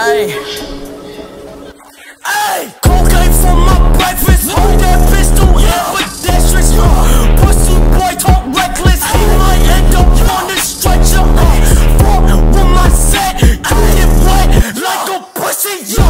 Hey. Hey. Cocaine for my breakfast. Hold that pistol yeah. pedestrians. Pussy boy talk reckless. He might end up on the stretcher. Fuck with my set. I get wet like a pussy. yeah.